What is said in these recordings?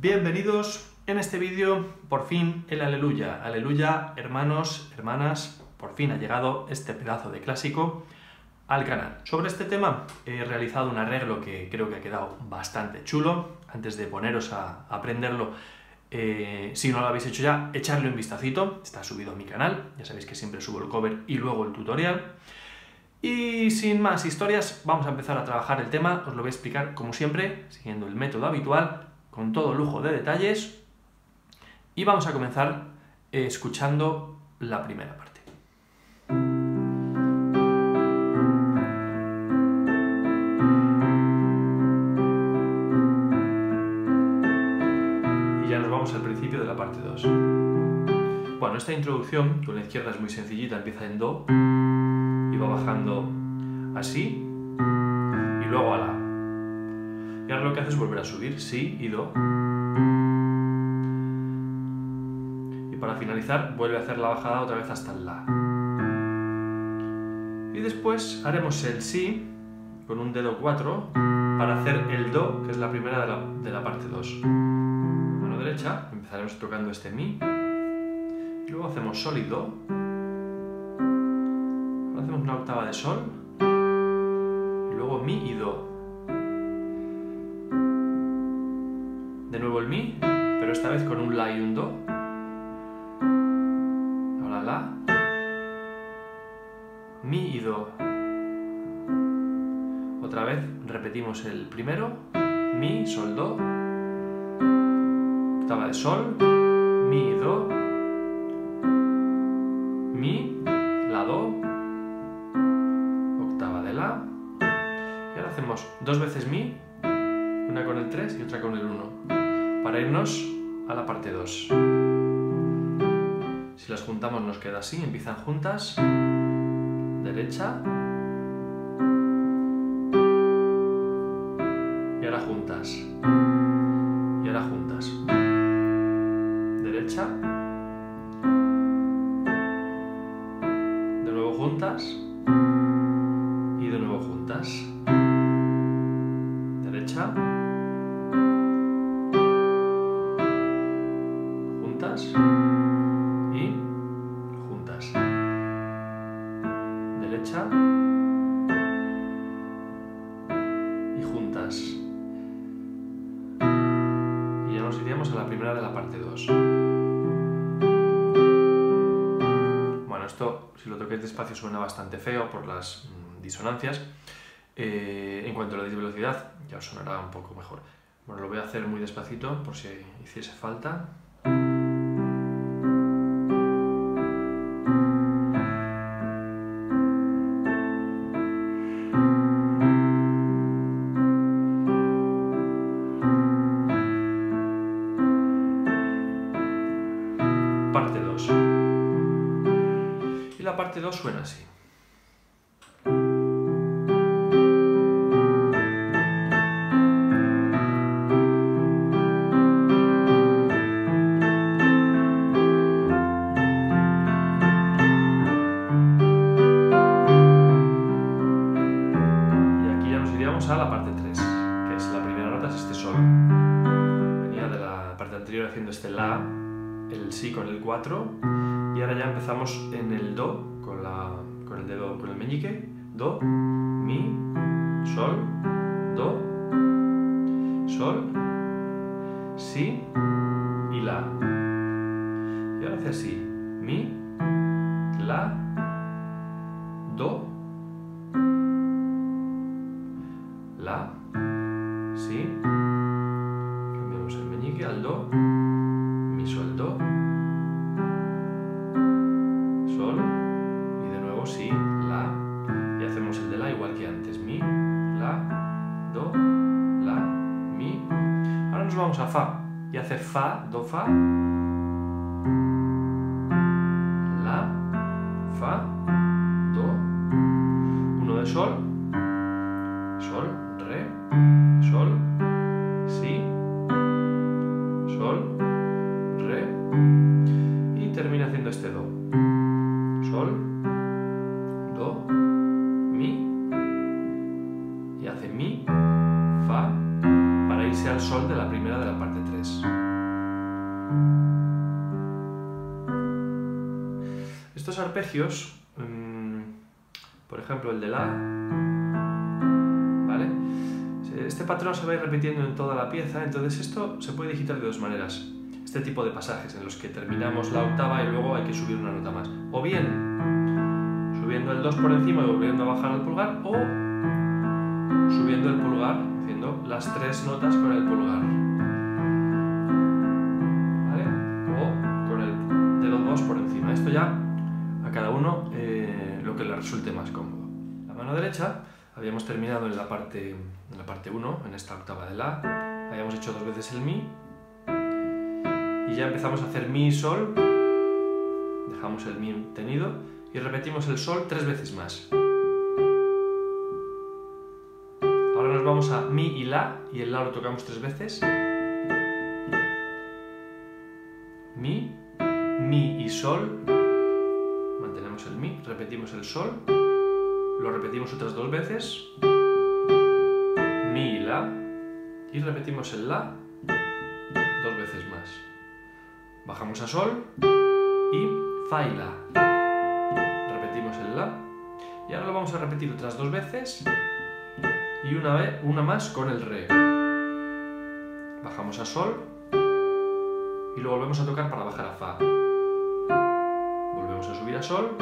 bienvenidos en este vídeo, por fin el aleluya. Aleluya, hermanos, hermanas, por fin ha llegado este pedazo de clásico al canal. Sobre este tema he realizado un arreglo que creo que ha quedado bastante chulo. Antes de poneros a aprenderlo, eh, si no lo habéis hecho ya, echarle un vistacito, está subido a mi canal, ya sabéis que siempre subo el cover y luego el tutorial. Y sin más historias, vamos a empezar a trabajar el tema, os lo voy a explicar como siempre, siguiendo el método habitual, con todo lujo de detalles, y vamos a comenzar eh, escuchando la primera parte. Y ya nos vamos al principio de la parte 2. Bueno, esta introducción con la izquierda es muy sencillita, empieza en Do y va bajando así y luego a La. Y ahora lo que hace es volver a subir Si y Do. Y para finalizar vuelve a hacer la bajada otra vez hasta el La. Y después haremos el Si con un dedo 4 para hacer el Do, que es la primera de la, de la parte 2. Mano derecha, empezaremos tocando este Mi. Y luego hacemos Sol y Do. Ahora hacemos una octava de Sol. Y luego Mi y Do. Pero esta vez con un La y un Do. Ahora La. Mi y Do. Otra vez repetimos el primero. Mi, Sol, Do. Octava de Sol. Mi y Do. Mi, La, Do. Octava de La. Y ahora hacemos dos veces Mi. Una con el 3 y otra con el 1. Para irnos a la parte 2. Si las juntamos nos queda así. Empiezan juntas. Derecha. Y ahora juntas. Y ahora juntas. Derecha. De nuevo juntas. Y de nuevo juntas. Derecha. Y juntas. Derecha. Y juntas. Y ya nos iríamos a la primera de la parte 2. Bueno, esto, si lo toquéis despacio, suena bastante feo por las mm, disonancias. Eh, en cuanto a la velocidad, ya os sonará un poco mejor. Bueno, lo voy a hacer muy despacito por si hiciese falta. Parte anterior haciendo este La, el Si con el 4, y ahora ya empezamos en el Do, con, la, con el dedo, con el meñique, Do, Mi, Sol, Do, Sol, Si y La. Y ahora hace así, Mi, La, Do, La, Si, cambiamos el meñique al Do, a Fa, y hace Fa, Do, Fa, arpegios, mm, por ejemplo el de La, ¿vale? Este patrón se va a ir repitiendo en toda la pieza, entonces esto se puede digitar de dos maneras. Este tipo de pasajes en los que terminamos la octava y luego hay que subir una nota más. O bien subiendo el 2 por encima y volviendo a bajar el pulgar, o subiendo el pulgar, haciendo las tres notas con el pulgar. ¿Vale? O con el dedo 2 por encima. Esto ya cada uno eh, lo que le resulte más cómodo. La mano derecha, habíamos terminado en la parte en la parte 1, en esta octava de La, habíamos hecho dos veces el Mi, y ya empezamos a hacer Mi y Sol, dejamos el Mi tenido, y repetimos el Sol tres veces más. vamos a Mi y La, y el La lo tocamos tres veces. Mi, Mi y Sol. Repetimos el Sol. Lo repetimos otras dos veces. Mi y La. Y repetimos el La dos veces más. Bajamos a Sol y Fa y La. Repetimos el La. Y ahora lo vamos a repetir otras dos veces y una vez, una más con el re. Bajamos a sol y lo volvemos a tocar para bajar a fa. Volvemos a subir a sol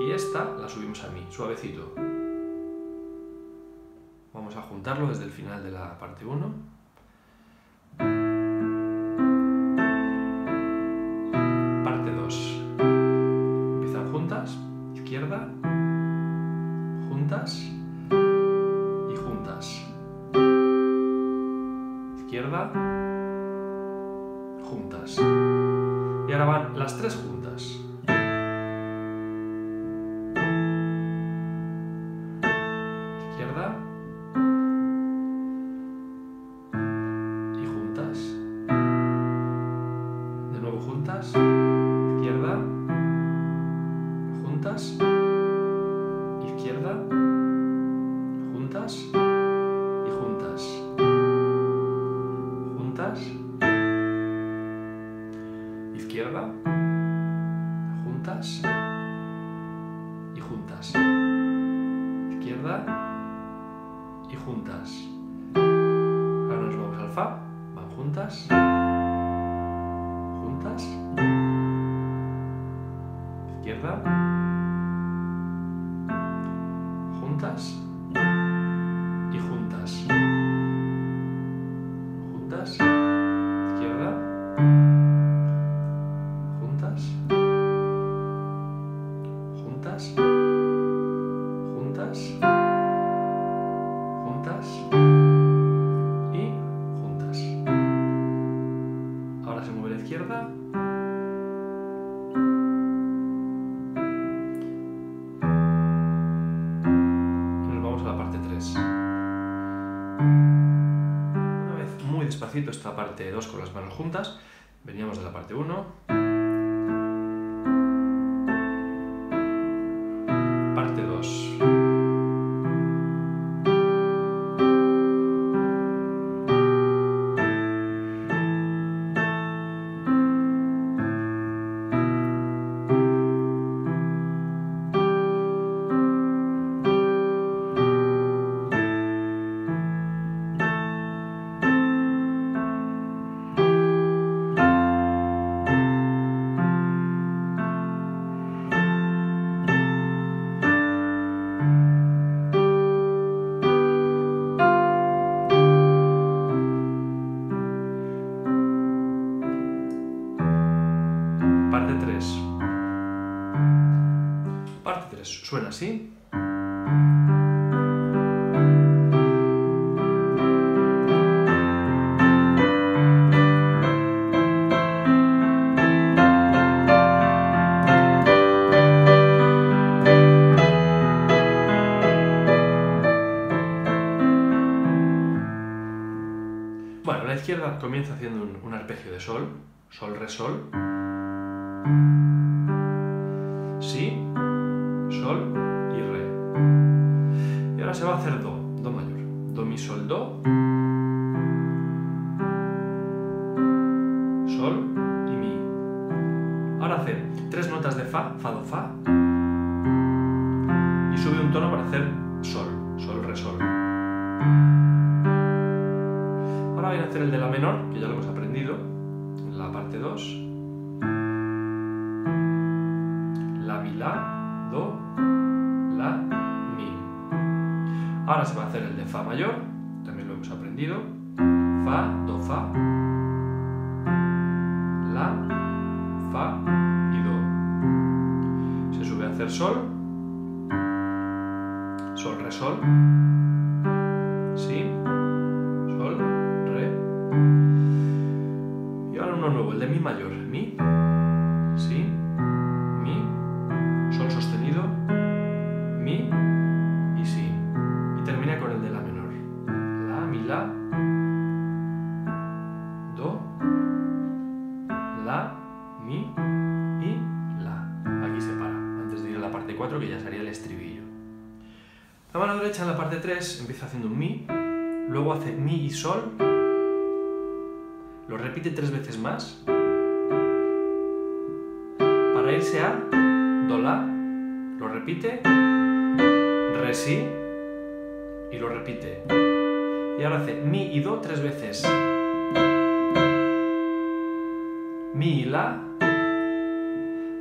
y esta la subimos a mi, suavecito. Vamos a juntarlo desde el final de la parte 1. Parte 2. Empiezan juntas, izquierda, juntas, juntas. Y ahora van las tres juntas. Juntas. izquierda, juntas y juntas, izquierda y juntas. Ahora nos vamos al Fa, van juntas, juntas, izquierda, 2 con las manos juntas. Veníamos de la parte 1. Suena así. Bueno, la izquierda comienza haciendo un, un arpegio de sol, sol, re, sol. Mi, sol, do. Sol y mi. Ahora hace tres notas de fa, fa, do, fa. Y sube un tono para hacer sol, sol, re, sol. Ahora voy a hacer el de la menor, que ya lo hemos aprendido, en la parte 2. La, mi, la, Ahora se va a hacer el de fa mayor, también lo hemos aprendido. Fa, do, fa. La, fa y do. Se sube a hacer sol. Sol, re, sol. Si. Sol, re. Y ahora uno nuevo, el de mi mayor. 3 empieza haciendo un mi, luego hace mi y sol, lo repite tres veces más, para irse a do la, lo repite, re si y lo repite. Y ahora hace mi y do tres veces. Mi y la,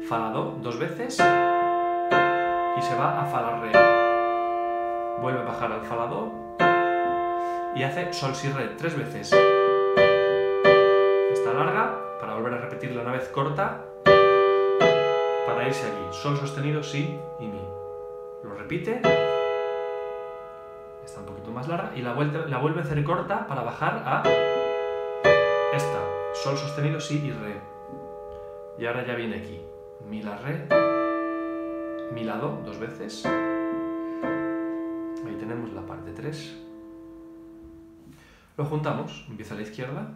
fa do dos veces y se va a fa la re. Vuelve a bajar al fa la do y hace sol si re tres veces. Esta larga para volver a repetirla una vez corta para irse aquí. Sol sostenido, si y mi. Lo repite. Está un poquito más larga y la, vuelta, la vuelve a hacer corta para bajar a esta. Sol sostenido, si y re. Y ahora ya viene aquí. Mi, la, re. Mi, la, do, dos veces. Tenemos la parte 3. Lo juntamos. Empieza a la izquierda.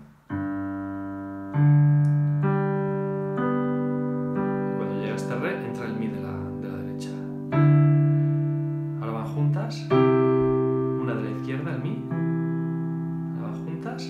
Cuando llega este re, entra el mi de la, de la derecha. Ahora van juntas. Una de la izquierda, el mi. Ahora van juntas.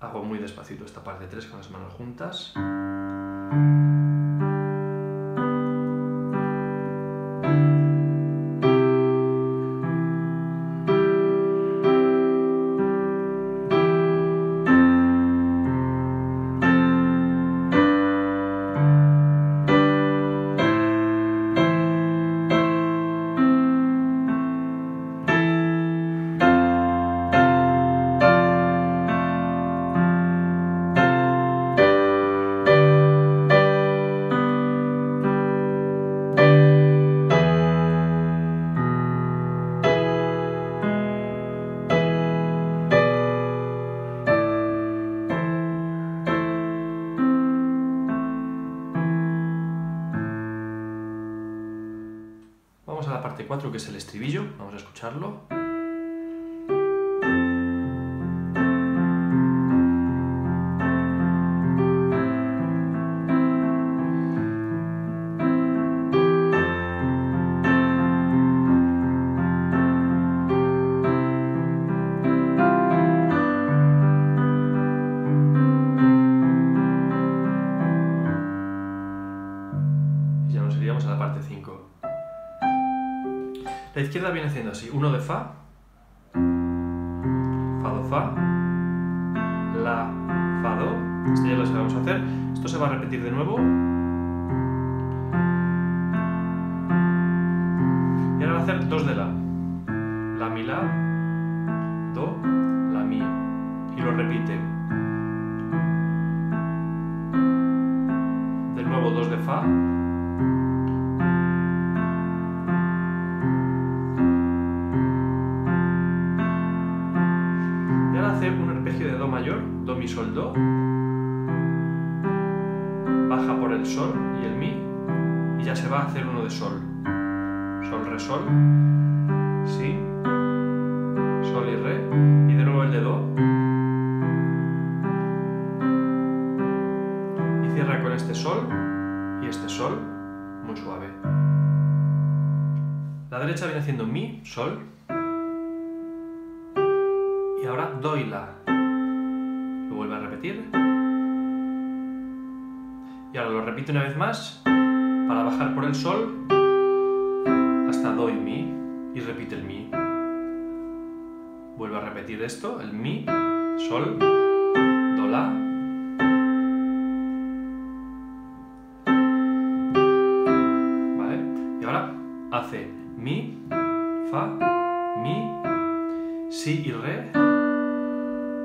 Hago muy despacito esta parte 3 con las manos juntas. 4 que es el estribillo. Vamos a escucharlo. Haciendo así, uno de Fa, Fa, Do, Fa, La, Fa, Do, esto ya lo sabemos hacer, esto se va a repetir de nuevo. Y ahora va a hacer dos de La, La, Mi, La, Do, La, Mi, y lo repite. De nuevo dos de Fa, Do, Mi, Sol, Do, baja por el Sol y el Mi, y ya se va a hacer uno de Sol. Sol, Re, Sol, Si, Sol y Re, y de nuevo el de Do. Y cierra con este Sol y este Sol, muy suave. La derecha viene haciendo Mi, Sol, y ahora do y la. Lo vuelve a repetir. Y ahora lo repite una vez más para bajar por el sol hasta do y mi y repite el mi. Vuelve a repetir esto, el mi, sol, do, la.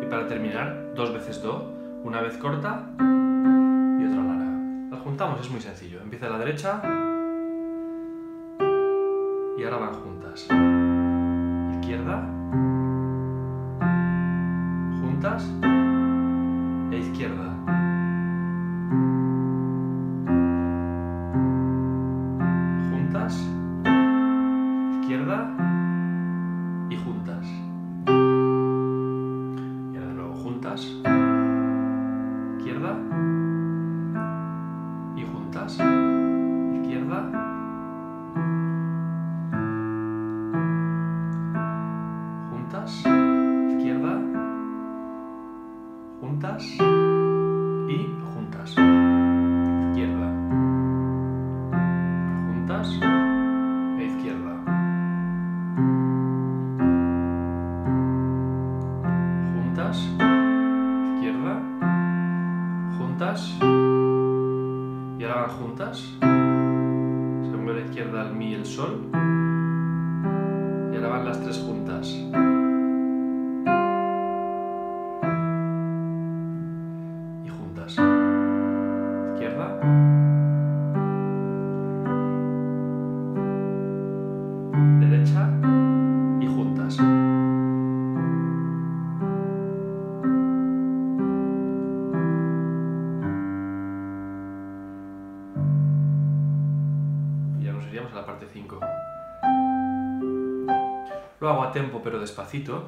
Para terminar, dos veces Do, una vez corta y otra larga. Las juntamos, es muy sencillo. Empieza a la derecha y ahora van juntas. Izquierda, juntas e izquierda. Pero despacito.